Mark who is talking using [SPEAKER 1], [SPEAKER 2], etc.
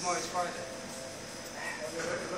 [SPEAKER 1] tomorrow's Friday.